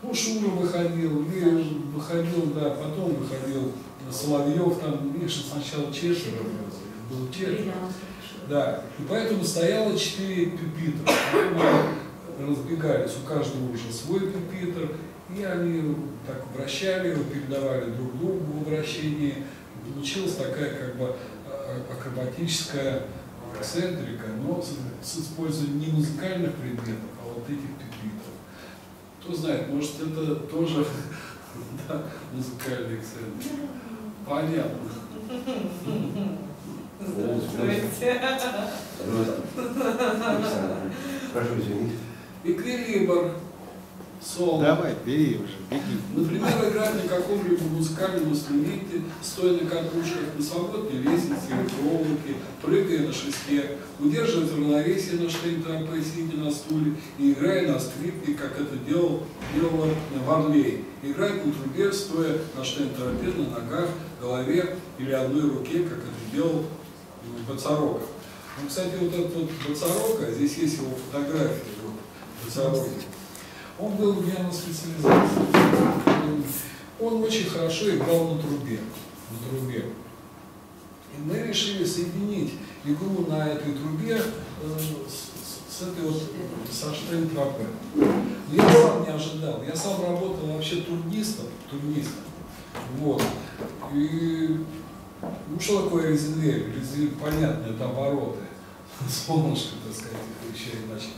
Ну, Шура выходил, выходил, да, потом выходил Соловьев, там, видишь, сначала было, было четверо. Да, и поэтому стояло четыре пюпитра. Потом они разбегались, у каждого уже свой пюпитр, и они так вращали его, передавали друг другу в обращении. И получилась такая как бы а, акробатическая эксцентрика, но с, с использованием не музыкальных предметов, а вот этих пюпитров. Кто знает, может это тоже да, музыкальный эксцентрик. Понятно. Здравствуйте. Прошу извинить. Эквилибр, соло. Давай, бери уже, беги. Например, играть на каком-либо музыкальном инструменте, стоя на катушках, на свободной проволоке, прыгая на шесте, удерживать равновесие на штейн-трампе, сидя на стуле и играя на скрипке, как это делал, делала Варлей. Играть на трубе, стоя на штейн-трампе, на ногах, голове или одной руке, как это делал Бацароков. Ну, кстати, вот этот вот Бацарока, здесь есть его фотография, вот, Бацароки. Он был в генной специализации. Он очень хорошо играл на трубе. На трубе. И мы решили соединить игру на этой трубе э, с, с этой вот со штейн тропе. Я сам не ожидал. Я сам работал вообще турнистом, турнистом. Вот. И ну что такое резинвель? Резинвель, понятно, это обороты. Солнышко, так сказать, еще иначе.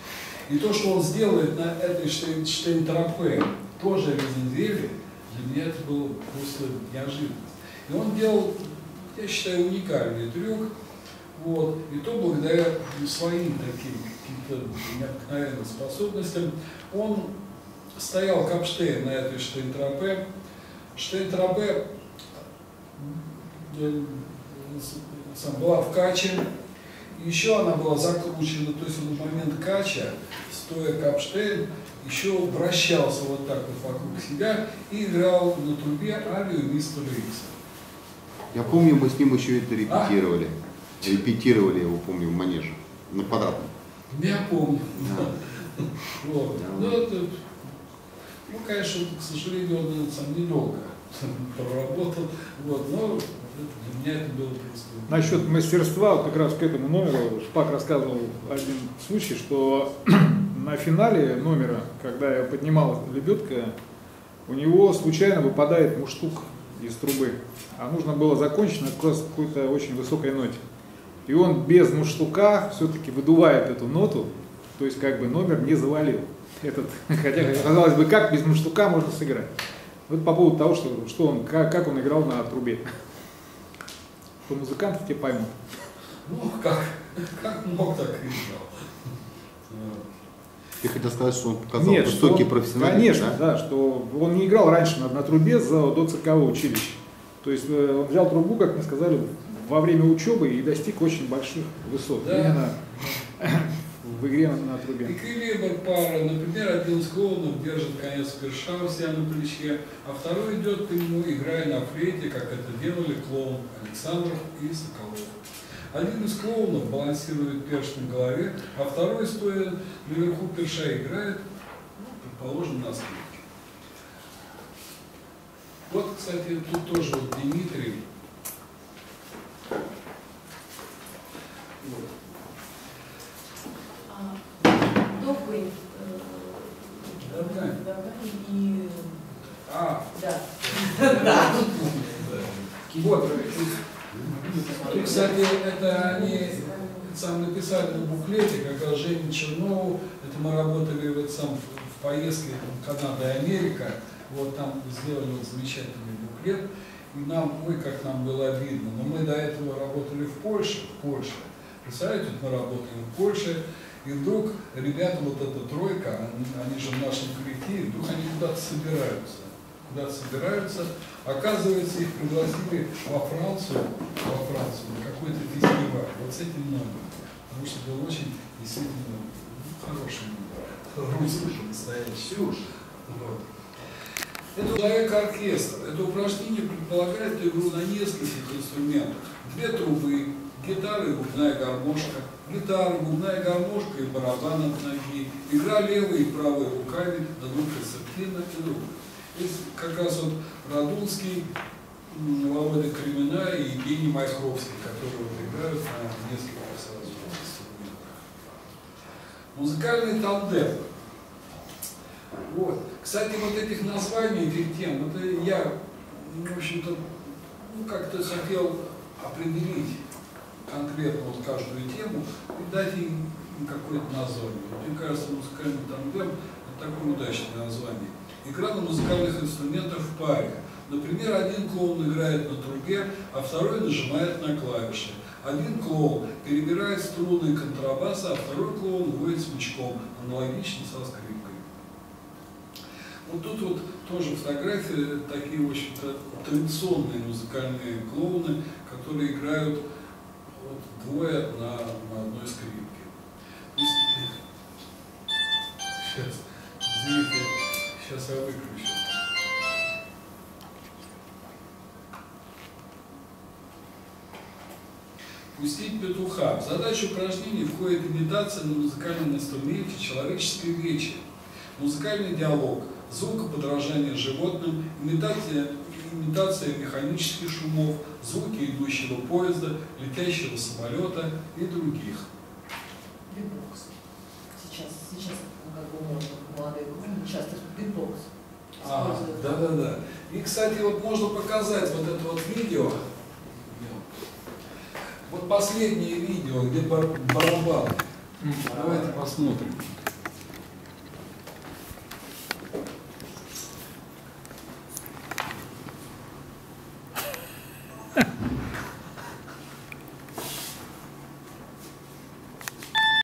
И то, что он сделает на этой штейн-тропе, тоже резинвеле, для меня это было просто неожиданность. И он делал, я считаю, уникальный трюк, вот, и то благодаря своим таким каким-то необыкновенным способностям. Он стоял Капштейн на этой штейн-тропе. Штейн-тропе была в каче, еще она была закручена, то есть в момент кача, стоя Капштейн, еще вращался вот так вот вокруг себя и играл на трубе авиа мистера Икса. Я помню, мы с ним еще это репетировали. А? Репетировали его, помню, в манеже, на парадном. Я помню. Да. Вот. Да. Ну, это, ну, конечно, к сожалению, он сам недолго проработал. Вот, но для меня это было просто... Насчет мастерства, вот как раз к этому номеру, Шпак рассказывал один случай, что на финале номера, когда я поднимал лебедка, у него случайно выпадает муштук из трубы. А нужно было закончить на какой-то очень высокой ноте. И он без муштука все-таки выдувает эту ноту, то есть как бы номер не завалил. Этот, хотя, казалось бы, как без муштука можно сыграть. Вот по поводу того, что, что он, как, как он играл на трубе что музыканты тебя поймут. Ну, как, как мог, так и играл. Ты хотел сказать, что он показал Нет, высокий он, профессионализм, Конечно, да? да, что он не играл раньше на, на трубе за, до циркового училища. То есть э, он взял трубу, как мы сказали, во время учебы и достиг очень больших высот. Да. Именно в игре на, на трубе. Эквилибр пара, например, один из клоунов держит конец перша у себя на плече, а второй идет к нему, играя на флейте, как это делали клоун Александров и Соколов. Один из клоунов балансирует перш на голове, а второй, стоя наверху перша, играет, ну, предположим, на скрипке. Вот, кстати, тут тоже вот Дмитрий. Вот. Добрый. Дорогая. И... А, Да. да. Вот. Тут, кстати, это они сам написали на буклете, как раз Женя Чернову, это мы работали в, это сам, в поездке там, Канада и Америка, вот там сделали вот замечательный буклет, и нам, ой, как нам было обидно, но мы до этого работали в Польше, в Польше, представляете, мы работаем в Польше, и вдруг ребята, вот эта тройка, они, они же в нашем коллективе, вдруг они куда-то собираются. Куда-то собираются. Оказывается, их пригласили во Францию, во Францию, на какой-то фестиваль. Вот с этим номером. Потому что был очень действительно ну, хороший. Русский, настоящий. Вот. Это человек-оркестр. Это упражнение предполагает игру на нескольких инструментах. Две трубы, гитара и губная гармошка, гитара, губная гармошка и барабан от ноги, игра левой и правой руками на двух концертинах и других. Здесь как раз вот Радунский, Володя Кремена и Евгений Майхровский, которые вот играют на нескольких сразу. Музыкальный тандем. Вот. Кстати, вот этих названий, этих тем, это я, ну, в общем-то, ну, как-то хотел определить конкретно вот каждую тему и дать им какое-то название. Вот Мне кажется, музыкальный тандем – такое удачное название. Игра на музыкальных инструментах в паре. Например, один клоун играет на трубе, а второй нажимает на клавиши. Один клоун перебирает струны контрабаса, а второй клоун водит смычком, аналогично со скрипкой. Вот тут вот тоже фотографии такие, в общем-то, традиционные музыкальные клоуны, которые играют вот, двое на, на одной скрипке. Сейчас, сейчас я выключу. Пустить петуха. В задачу упражнений входит имитация на музыкальном инструменте человеческой речи, музыкальный диалог, звукоподражание животным, имитация, имитация механических шумов, звуки идущего поезда, летящего самолета и других. Сейчас, сейчас ну, как бы можно, молодые группы часто битбокс А, используют. да, да, да. И, кстати, вот можно показать вот это вот видео. Вот последнее видео, где бар- барабан. Давайте посмотрим.